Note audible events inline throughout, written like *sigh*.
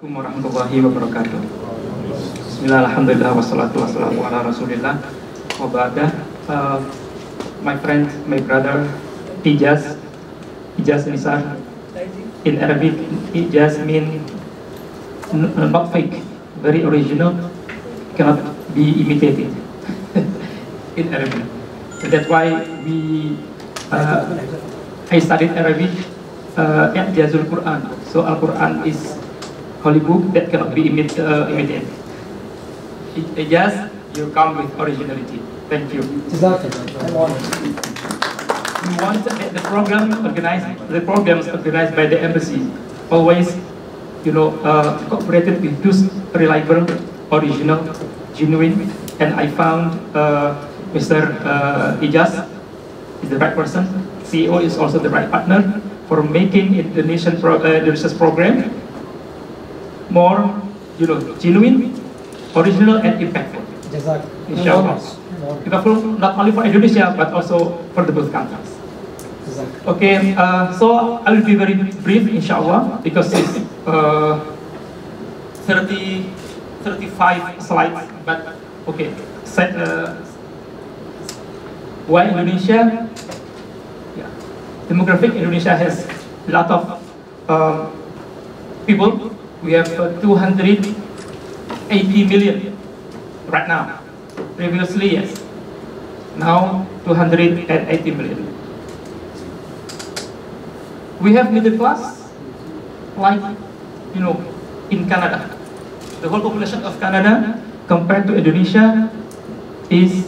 Assalamualaikum warahmatullahi wabarakatuh. Bismillah, alhamdulillah, wassalatu wassalamu ala rasulillah wa ba'da. Uh, my friend, my brother, Ijaz, Ijaz Nisar, in Arabic, Ijaz mean not fake, very original, cannot be imitated *laughs* in Arabic. So that's why we, uh, I studied Arabic uh, at Jazul Quran. So Al-Quran is holy book that cannot be imit, uh, imitated. It- you come with originality. Thank you. Exactly. We want the program organized, the programs organized by the embassy always, you know, uh, cooperated with those reliable, original, genuine, and I found uh, Mr. Uh, Ijaz is the right person. CEO is also the right partner for making Indonesian pro, uh, Indonesia's program more, you know, genuine, original, and impactful. Inshallah. Impactful not only for Indonesia but also for the both countries. Okay, uh, so I will be very brief, inshallah, because it's uh, 30, 35 slides. But okay, set, uh, why Indonesia? Yeah, demographic Indonesia has a lot of um, people. We have uh, 280 million right now. Previously, yes. Now 280 million. We have middle class, like you know, in Canada. The whole population of Canada compared to Indonesia is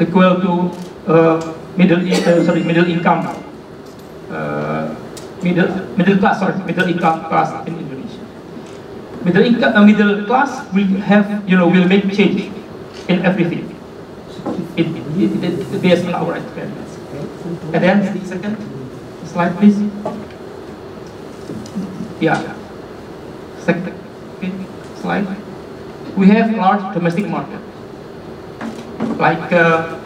equal to uh, middle uh, sorry middle income uh, middle middle class sorry middle income class in. Middle income uh, middle class will have you know will make change in everything. It, it, it, based on our experience. And then second slide please. Yeah. Second slide. We have large domestic market. Like uh,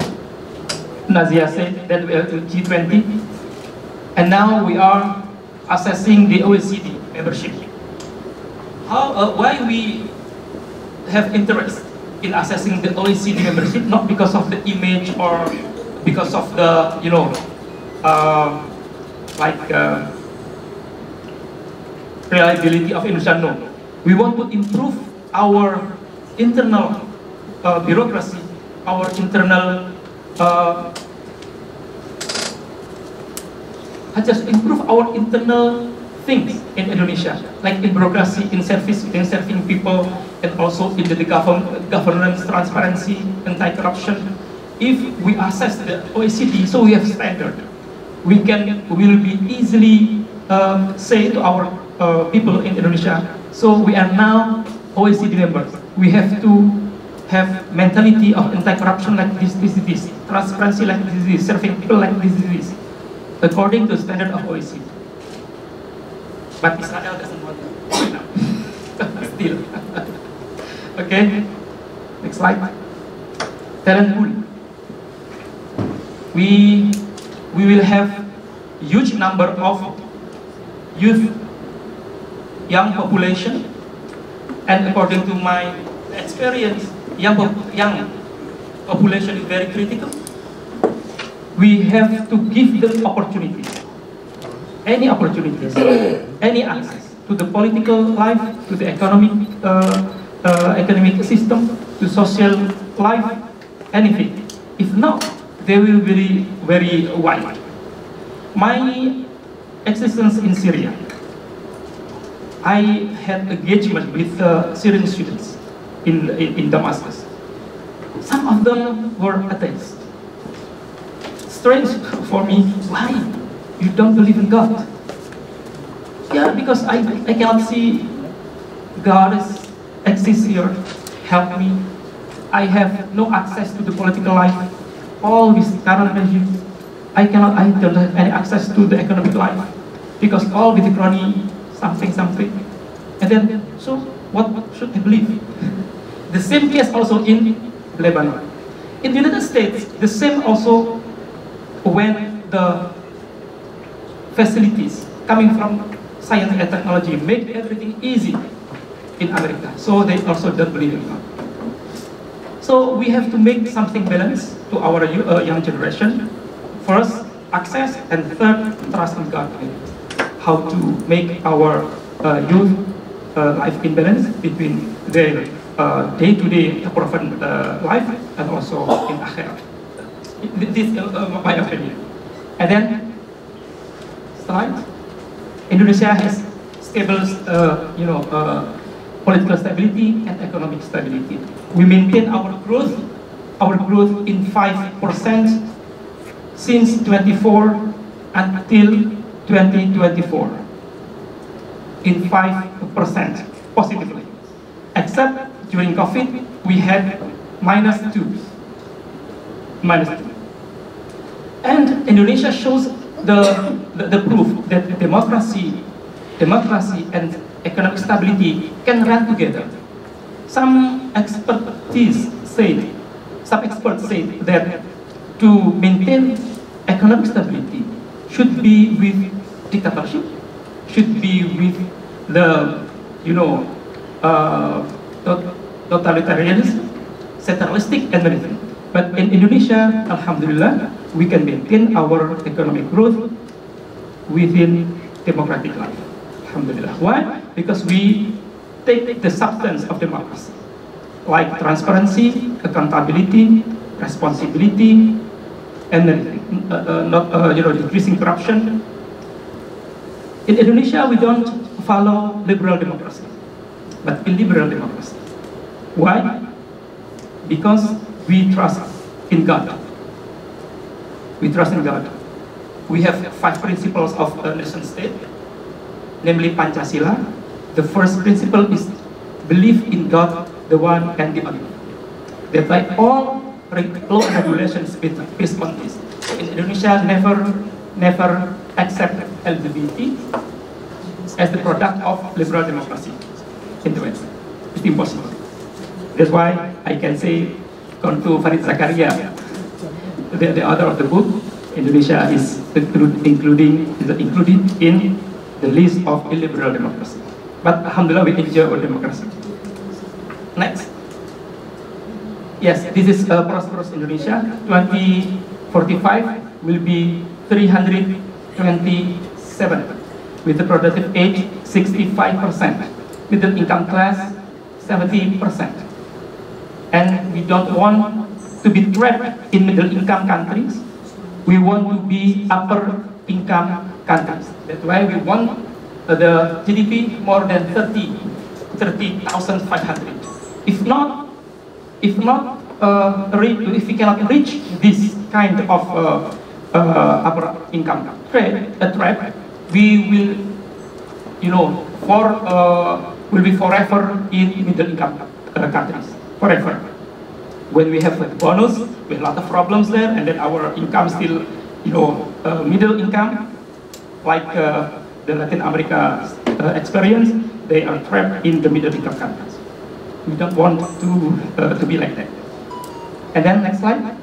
Nazia said that we are G20 and now we are assessing the OECD membership. How, uh, why we have interest in assessing the OECD membership? Not because of the image or because of the, you know, uh, like uh, reliability of Indonesia. No, we want to improve our internal uh, bureaucracy, our internal uh, just improve our internal things in Indonesia, like in bureaucracy, in service, in serving people, and also in the govern governance, transparency, anti-corruption. If we assess the OECD, so we have standard, we can will be easily um, say to our uh, people in Indonesia. So we are now OECD members. We have to have mentality of anti-corruption like this, this, this, transparency like this, this, serving people like this, this, according to standard of OECD. But Israel doesn't want. Still. okay. Next slide. Talent. We we will have huge number of youth, young population, and according to my experience, young young population is very critical. We have to give them opportunities any opportunities, *coughs* any access to the political life, to the economic uh, uh, economic system, to social life, anything. If not, they will be very wide. My existence in Syria, I had engagement with uh, Syrian students in, in, in Damascus. Some of them were atheists. Strange for me, why? You don't believe in God. Yeah, because I, I cannot see God is, exists here. Help me. I have no access to the political life. All this current regime, I cannot, I don't have any access to the economic life. Because all with the crony, something, something. And then, so what should I believe? *laughs* The same case also in Lebanon. In the United States, the same also when the facilities coming from science and technology make everything easy in America. So they also don't believe in God. So we have to make something balanced to our uh, young generation. First, access, and third, trust in God. How to make our uh, youth uh, life in balance between their uh, day-to-day -day, uh, life and also in akhirat. This is my opinion. And then, slide. Indonesia has stable, uh, you know, uh, political stability and economic stability. We maintain our growth, our growth in 5% since 24 until 2024 in 5% positively. Except during COVID, we had minus 2. Minus 2. And Indonesia shows the, the, the proof that democracy, democracy and economic stability can run together. Some expertise say, some experts say that to maintain economic stability should be with dictatorship, should be with the, you know, uh, totalitarianism, centralistic, and everything. But in Indonesia, Alhamdulillah, we can maintain our economic growth within democratic life. Alhamdulillah. Why? Because we take the substance of democracy, like transparency, accountability, responsibility, and uh, uh, not uh, you know decreasing corruption. In Indonesia, we don't follow liberal democracy, but illiberal democracy. Why? Because we trust in God. We trust in God. We have five principles of a nation state namely Pancasila, the first principle is believe in God, the one and the other. That by all law and regulations based on this. In Indonesia, never, never accept LGBT as the product of liberal democracy in the West. It's impossible. That's why I can say, come to Fareed Zakaria, the, the author of the book, Indonesia is including, is included in the list of illiberal democracy. But alhamdulillah we enjoy our democracy. Next. Yes, this is uh, prosperous Indonesia. 2045 will be 327 with the productive age 65%, middle income class 70%. And we don't want to be trapped in middle income countries. We want to be upper income countries. That's why we want the GDP more than 30, 30,500. If not, if not, uh, if we cannot reach this kind of uh, uh, upper income trade, trap, we will, you know, for uh, will be forever in middle income countries, forever. When we have a bonus, we have a lot of problems there, and then our income still, you know, uh, middle income, like uh, the Latin America uh, experience, they are trapped in the middle income countries. We don't want to, uh, to be like that. And then next slide.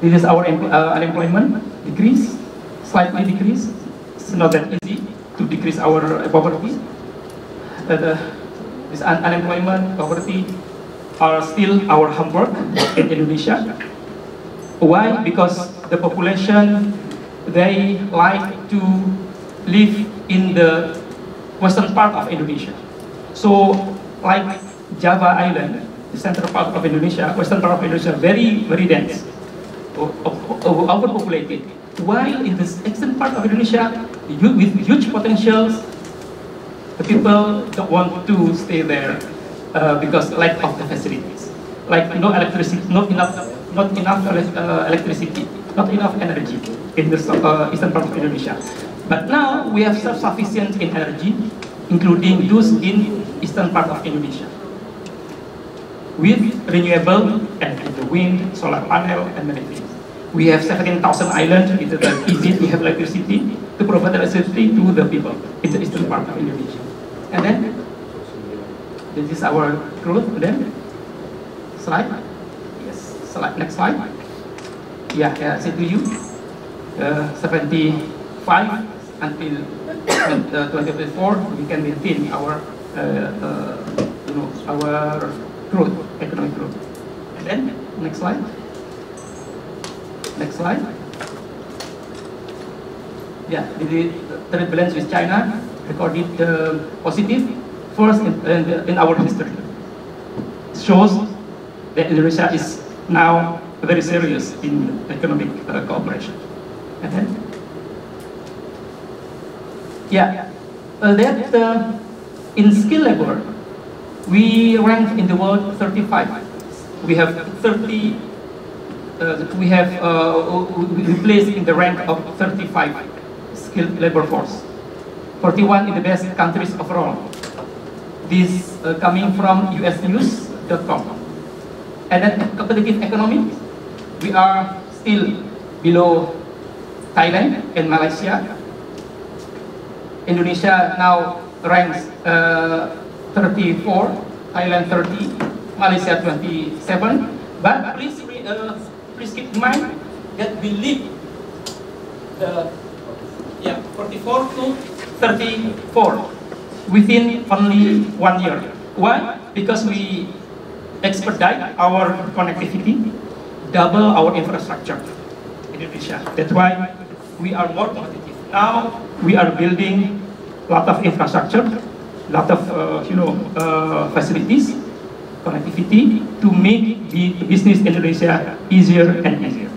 This is our uh, unemployment decrease, slightly decrease. It's not that easy to decrease our poverty. Uh, the, this un unemployment, poverty are still our homework in Indonesia. Why? Because the population they like to live in the western part of Indonesia. So, like Java Island, the central part of Indonesia, western part of Indonesia, very, very dense, overpopulated. While in the eastern part of Indonesia, with huge potentials, the people don't want to stay there uh, because lack of the facilities, like no electricity, not enough, not enough uh, electricity not enough energy in the uh, eastern part of Indonesia. But now we have self-sufficient in energy, including those in eastern part of Indonesia. With renewable energy, the wind, solar panel, and many things. We have 17,000 islands, it is easy to have electricity, to provide electricity to the people in the eastern part of Indonesia. And then, this is our growth, then, slide. Yes, slide, next slide. Yeah, yeah, say to you, uh, 75 until uh, 2024, we can maintain our, uh, uh, you know, our growth, economic growth. And then, next slide. Next slide. Yeah, the trade balance with China recorded uh, positive first in, in, in, our history. Shows that Indonesia is now very serious in economic uh, cooperation. And then, yeah, uh, that uh, in skill labor, we rank in the world 35. We have 30, uh, we have uh, we placed in the rank of 35 skilled labor force. 41 in the best countries overall. This uh, coming from usnews.com. And then competitive economy, we are still below Thailand and Malaysia. Indonesia now ranks uh, 34, Thailand 30, Malaysia 27. But please, uh, please keep in mind that we lead the yeah, 44 to 34 within only one year. Why? Because we expedite our connectivity, double our infrastructure in Indonesia. That's why we are more competitive. Now we are building a lot of infrastructure, a lot of uh, you know uh, facilities, connectivity to make the business in Indonesia easier and easier.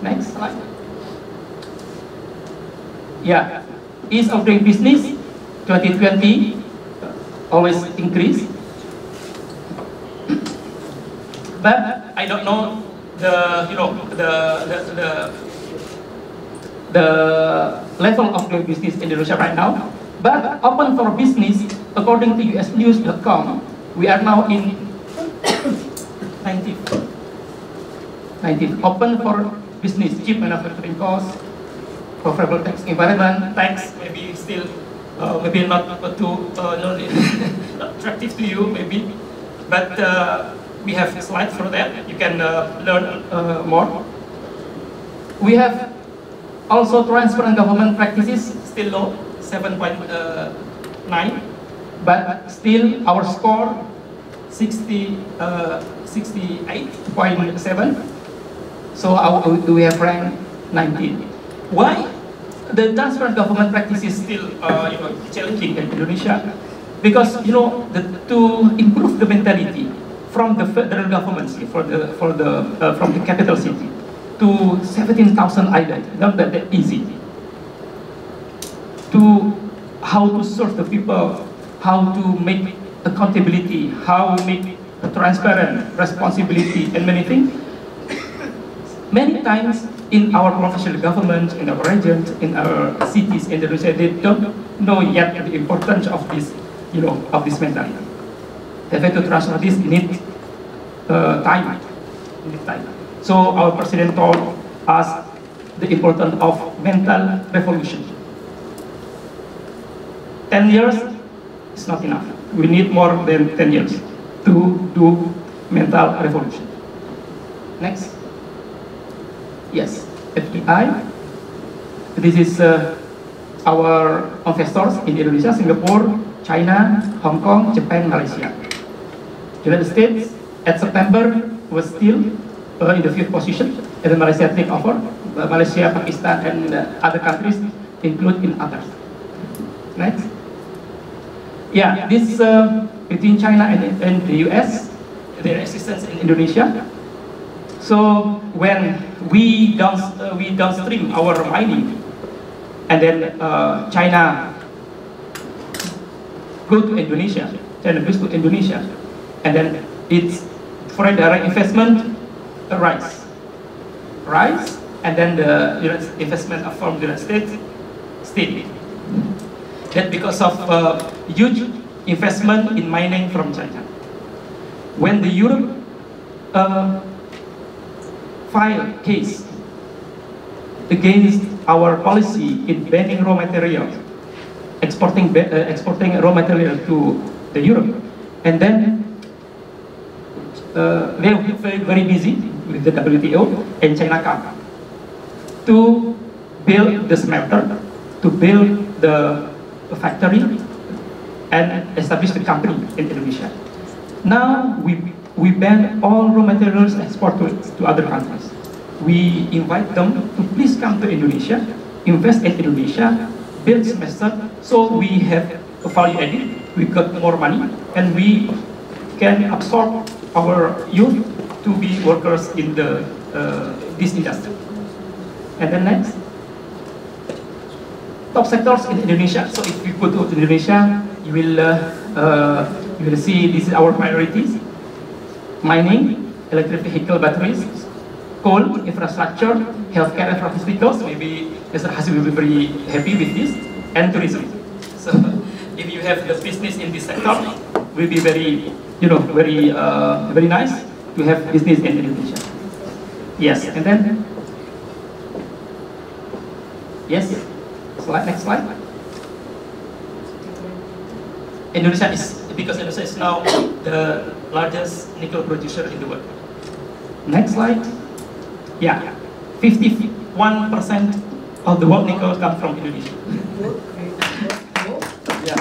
Next slide. Yeah, ease of doing business 2020 always increase. But I don't know the you know the the the, the level of doing business in Indonesia right now. But open for business, according to usnews.com, we are now in 90. 90. Open for business, cheap manufacturing costs, favorable tax environment, tax maybe still uh, maybe not too uh, *laughs* not, attractive to you maybe, but uh, we have slides for that. You can uh, learn uh, more. We have also transparent government practices still low, 7.9, uh, but still our score 60, 68.7. So we have ranked 19. Why? The transparent government practice is still uh, you know, challenging in Indonesia. Because you know the, to improve the mentality from the federal government for the for the uh, from the capital city to 17,000 islands not that, that easy to how to serve the people how to make accountability how to make transparent responsibility and many things. Many times in our professional government, in our regions, in our cities in Indonesia, they don't know yet the importance of this, you know, of this mentality. They have to transfer this need uh, time, time. So our president told us the importance of mental revolution. Ten years is not enough. We need more than ten years to do mental revolution. Next. Yes, FDI. This is uh, our investors in Indonesia, Singapore, China, Hong Kong, Japan, Malaysia. United States at September was still uh, in the fifth position, and then Malaysia take over. Uh, Malaysia, Pakistan, and uh, other countries include in others. Next. Yeah, this uh, between China and, and the US, their existence in Indonesia. So when we down, uh, we downstream our mining, and then uh, China go to Indonesia, China goes to Indonesia, and then it's foreign direct investment rise, rise, and then the investment from the United States steady. That because of uh, huge investment in mining from China. When the Europe uh, file case against our policy in banning raw material, exporting, uh, exporting raw material to the Europe. And then uh, they were very, very busy with the WTO and China come to build the smelter, to build the factory and establish the company in Indonesia. Now we, we ban all raw materials export to, to other countries. We invite them to please come to Indonesia, invest in Indonesia, build smelter, so we have a value added, we got more money, and we can absorb our youth to be workers in the uh, this industry. And then next, top sectors in Indonesia. So if you go to Indonesia, you will uh, uh, you will see this is our priorities: mining, electric vehicle batteries, coal, infrastructure, healthcare and pharmaceuticals. Maybe Mr. Hasim will be very happy with this, and tourism. So if you have the business in this sector, will be very you know very uh, very nice to have business in Indonesia. Yes, and then yes, slide next slide. Indonesia is because Indonesia is now the largest nickel producer in the world. Next slide. Yeah, 51% of the world nickel comes from Indonesia. yeah.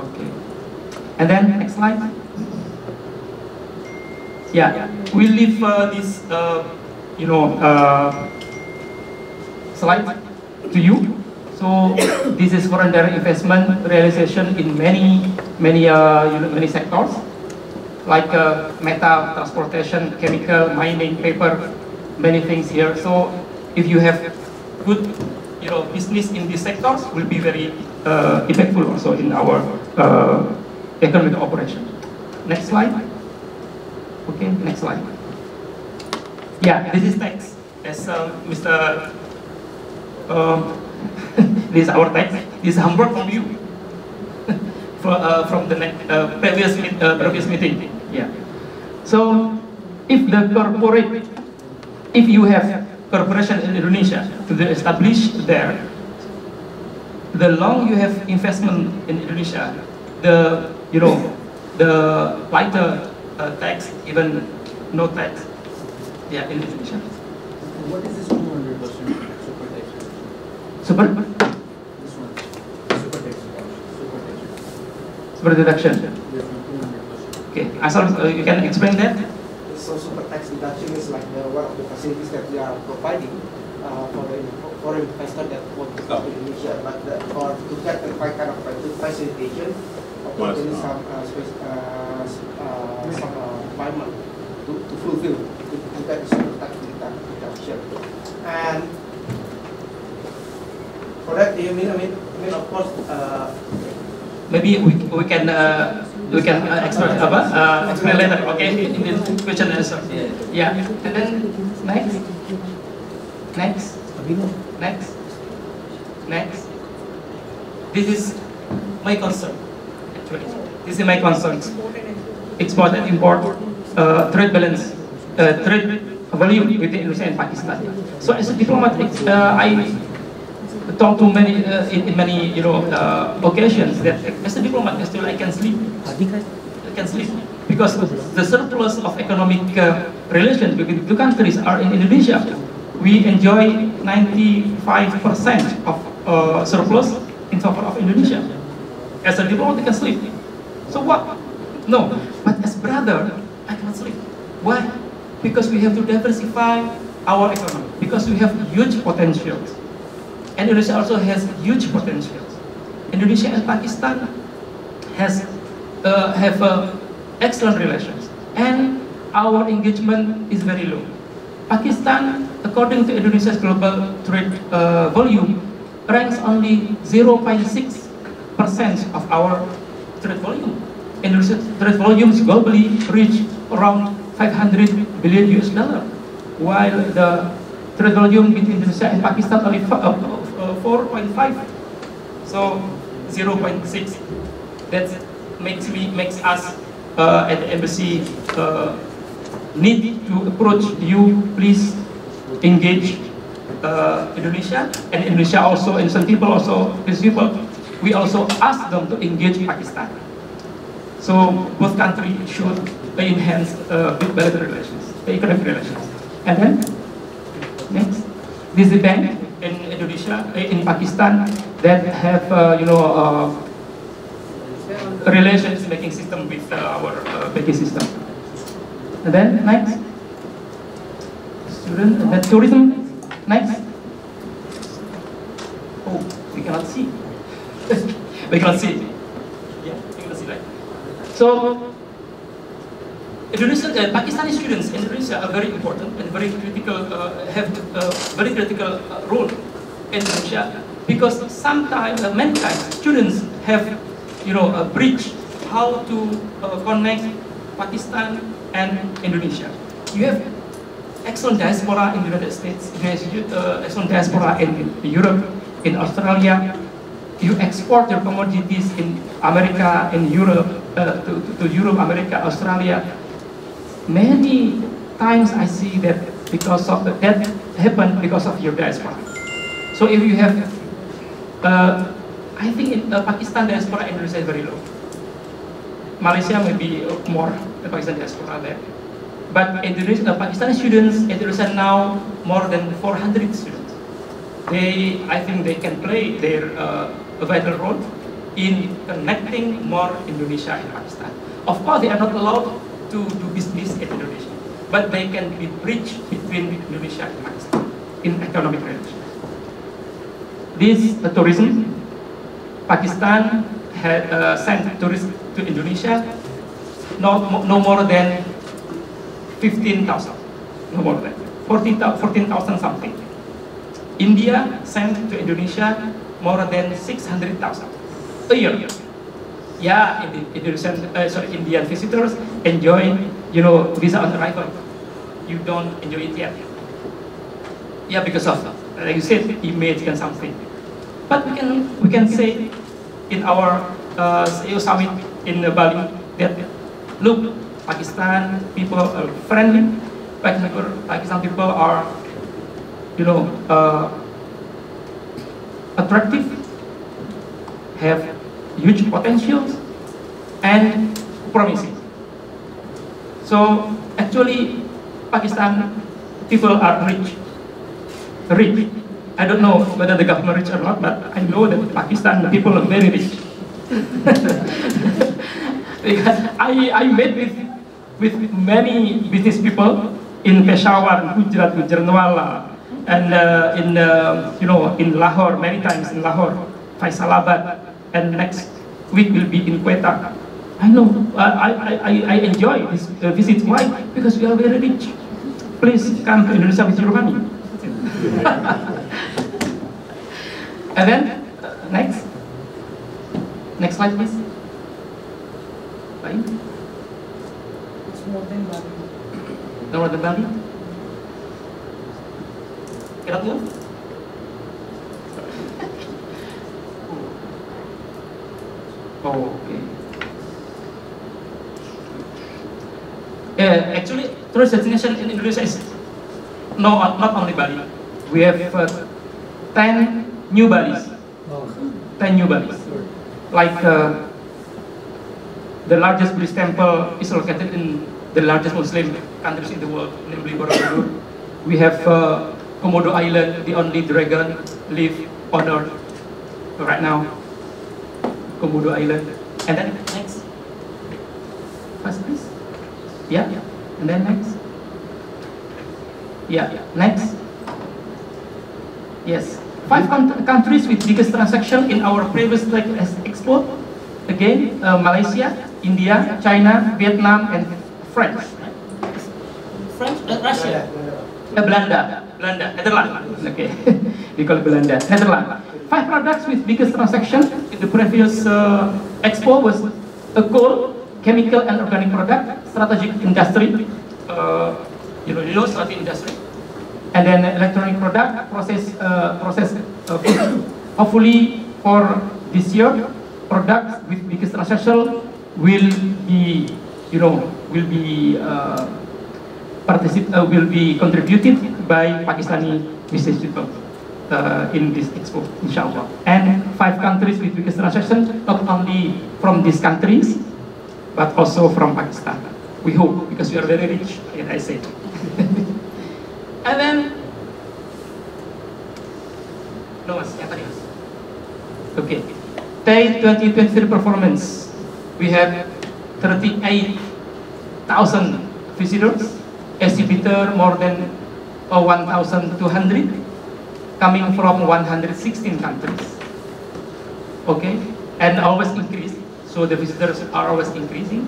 Okay. And then next slide. Yeah, we leave uh, this, uh, you know, uh, slide to you. So this is foreign direct investment realization in many, many, uh, many sectors, like uh, metal, transportation, chemical, mining, paper, many things here. So if you have good, you know, business in these sectors, will be very uh, effective also in our uh, economic operation. Next slide. Okay, next slide. Yeah, this is tax. As uh, Mr. Um, *laughs* this is our text. This is homework from you. *laughs* from, uh, from the uh, previous uh, previous meeting. Yeah. So, if the corporate, if you have corporation in Indonesia to establish there, the long you have investment in Indonesia, the you know the lighter uh, tax, even no tax, yeah, in Indonesia. What is this 200 percent super tax? Super, This one, super tax, super tax. super deduction. This one, 200 percent. Okay, Asal, uh, you can explain that? So super tax deduction is like the, one of the facilities that we are providing uh, for the for investor that want to come to Indonesia. But the, for to get the right kind of facilitation, I think there is some uh, space, uh, uh, some uh, requirement to, to fulfill to, to get the super tax deduction. And for that, you mean I mean I mean of course. Uh, Maybe we, we can uh, we can uh, explain apa uh, explain later. Okay, in the question and answer. Yeah, and then next, next, next, next. This is my concern. Actually, this is my concern. Export and import, uh, trade balance, uh, trade volume between Indonesia and Pakistan. So as a diplomat, uh, I talk to many uh, in, in many you know uh, occasions that as a diplomat still I can sleep. I can sleep because the surplus of economic uh, relations between the two countries are in Indonesia. We enjoy 95% of uh, surplus in favor of Indonesia. As a diplomat, I can sleep. So what? No, but as brother, I cannot sleep. Why? Because we have to diversify our economy. Because we have huge potentials. Indonesia also has huge potentials. Indonesia and Pakistan has uh, have uh, excellent relations, and our engagement is very low. Pakistan, according to Indonesia's global trade uh, volume, ranks only 0.6 percent of our trade volume. Indonesia's trade volumes globally reach around 500 billion US dollar, while the trade volume between Indonesia and Pakistan only uh, 4.5. So 0.6. That makes me makes us uh, at the embassy uh, need to approach you. Please engage uh, Indonesia and Indonesia also and some people also these people. We also ask them to engage Pakistan. So both countries should enhance uh, bilateral relations, economic relations. And then next. this is a bank in Indonesia, eh, in Pakistan, that have, uh, you know, uh, relations making system with uh, our uh, banking system. And then next, student, and tourism. Next. Oh, we cannot see. *laughs* we cannot see. Yeah, we cannot see right. So, Indonesia, uh, Pakistani students in Indonesia are very important and very critical, uh, have a very critical uh, role in Indonesia because sometimes, uh, many times, students have, you know, a bridge how to uh, connect Pakistan and Indonesia. You have excellent diaspora in the United States, uh, excellent diaspora in Europe, in Australia. You export your commodities in America, in Europe, uh, to, to Europe, America, Australia. Many times I see that because of the, that happened because of your diaspora. So if you have, uh, I think in uh, Pakistan diaspora Indonesia is very low. Malaysia may be more the Pakistan diaspora there. But Indonesia, uh, Pakistani students, Indonesia now more than 400 students. They, I think they can play their uh, vital role in connecting more Indonesia and Pakistan. Of course, they are not allowed to do business in Indonesia, but they can be bridge between Indonesia and Pakistan in economic relations. This uh, tourism, Pakistan had uh, sent tourists to Indonesia, no, no more than 15,000, no more than 14,000 something. India sent to Indonesia more than 600,000 a year. Yeah, Indonesian, uh, sorry, Indian visitors enjoy, you know, visa on arrival. You don't enjoy it yet. Yeah, because of, like you said, image and something. But we can, we can say in our uh, summit in Bali that, look, Pakistan people are friendly, Pakistan people are, you know, uh, attractive, have huge potentials, and promising. So actually, Pakistan people are rich, rich. I don't know whether the government is rich or not, but I know that Pakistan people are very rich. *laughs* because I, I met with, with many business people in Peshawar, Gujrat, Gujranwala, and uh, in, uh, you know, in Lahore, many times in Lahore, Faisalabad, and next week will be in Quetta. I know, I, I, I, I enjoy this uh, visit. Why? Because we are very rich. Please come to Indonesia with your money. *laughs* and then, uh, next. Next slide, please. Right? It's more than Bali. Nomor the Bali. Cannot Oh, okay. Uh, actually, tourist destination in Indonesia is no, not only Bali. We have uh, 10 new Balis. 10 new Balis. Like uh, the largest Buddhist temple is located in the largest Muslim countries in the world, namely Borobudur. We have uh, Komodo Island, the only dragon live on Earth right now. Komodo Island. And then next. First, please. Yeah. And then next. Yeah. Next. Yes. Five countries with biggest transaction in our previous like expo. Again, uh, Malaysia, India, China, Vietnam, and France. French, uh, Russia, uh, Belanda, Belanda, Netherlands. Okay, *laughs* we call Belanda, Netherlands. Products with biggest transaction in the previous uh, expo was the coal, chemical and organic product, strategic industry, uh, you know, low strategic industry, and then electronic product, process, uh, process uh, *coughs* Hopefully for this year, products with biggest transaction will be, you know, will be uh, particip uh, will be contributed by Pakistani business people uh, in this expo, inshallah. And five countries with biggest transaction, not only from these countries, but also from Pakistan. We hope, because we are very rich, and I said. *laughs* and then, No, Mas. Yang tadi, Mas. Okay. Day 2023 performance. We have 38,000 visitors, exhibitor more than uh, 1,200, coming from 116 countries. Okay, and always increase. So the visitors are always increasing.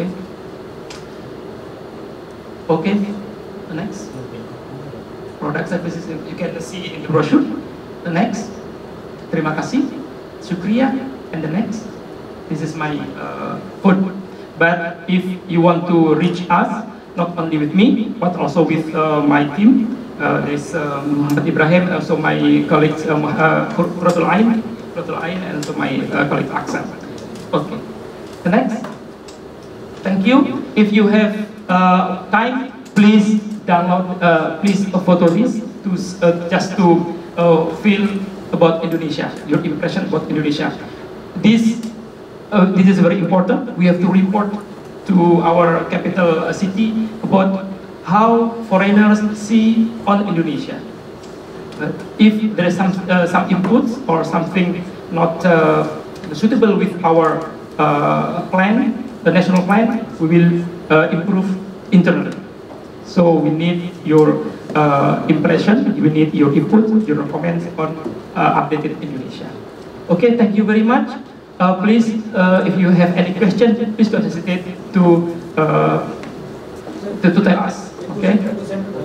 Okay. Okay, the next. Product services you can see in the brochure. The next. Terima kasih. Syukriya. And the next. This is my uh, food. But if you want to reach us, not only with me, but also with uh, my team, uh, uh, Muhammad Ibrahim, also my colleagues, uh, uh, Quratul Ain, Quratul Ain, and also my uh, colleague Aksan. Okay. The next. Thank you. If you have uh, time, please download, uh, please photo this to uh, just to uh, feel about Indonesia, your impression about Indonesia. This uh, this is very important. We have to report to our capital uh, city about how foreigners see on Indonesia. Uh, if there is some uh, some inputs or something not uh, suitable with our uh, plan, the national plan, we will improve internally. So we need your impression, we need your input, your comments on updated Indonesia. Okay, thank you very much. Uh, please, uh, if you have any question, please don't hesitate to uh, to, to tell us. Okay.